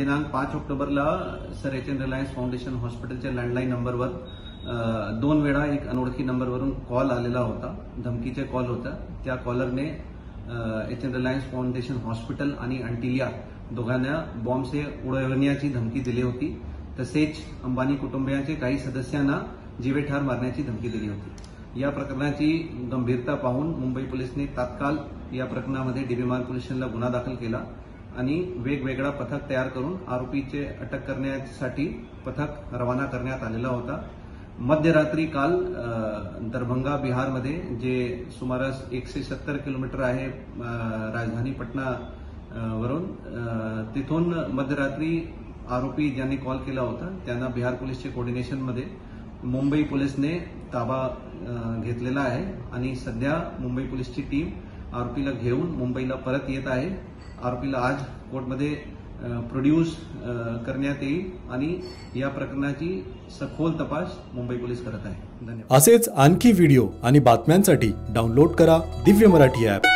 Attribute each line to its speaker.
Speaker 1: दिनांक पाच ऑक्टोबरला sir H N Reliance Foundation हॉस्पिटलच्या लँडलाईन नंबरवर दोन वेळा एक अनोळखी नंबरवरून कॉल आलेला होता धमकीचे कॉल होता. त्या कॉलरने H N Reliance Foundation hospital आणि अंटिलिया दोघांना बॉम्बचे उडवण्याची धमकी दिली होती. तसेच अंबानी कुटुंबियांचे काही सदस्यांना जीवेठार मारण्याची धमकी दिली होती. या प्रकरणाची गंभीरता पाहून मुंबई पोलिसने तात्काळ या प्रकरणामध्ये डीबीमार पोलीस स्टेशनला गुन्हा दाखल केला. आणि वेगवेगळा पथक तयार करून आरोपीचे अटक करण्यासाठी पथक रवाना करण्यात आलेला होता. मध्यरात्री काल दरभंगा बिहारमध्ये जे सुमारास एकशे सत्तर किलोमीटर आहे राजधानी पटना वरून तिथून मध्यरात्री आरोपी ज्यांनी कॉल केला होता त्यांना बिहार पोलीसच्या कोऑर्डिनेशनमध्ये मुंबई पोलीसने ताबा घेतलेला आहे. आणि सध्या मुंबई पोलीसची टीम आरोपीला घेऊन मुंबईला परत येत आहे. आरोपीला आज कोर्टमध्ये प्रोड्यूस करण्यात येईल आणि या प्रकरणाची सखोल तपास मुंबई पोलीस करत आहे. धन्यवाद.
Speaker 2: असेच आणखी व्हिडिओ आणि बातम्यांसाठी डाउनलोड करा दिव्य मराठी ॲप.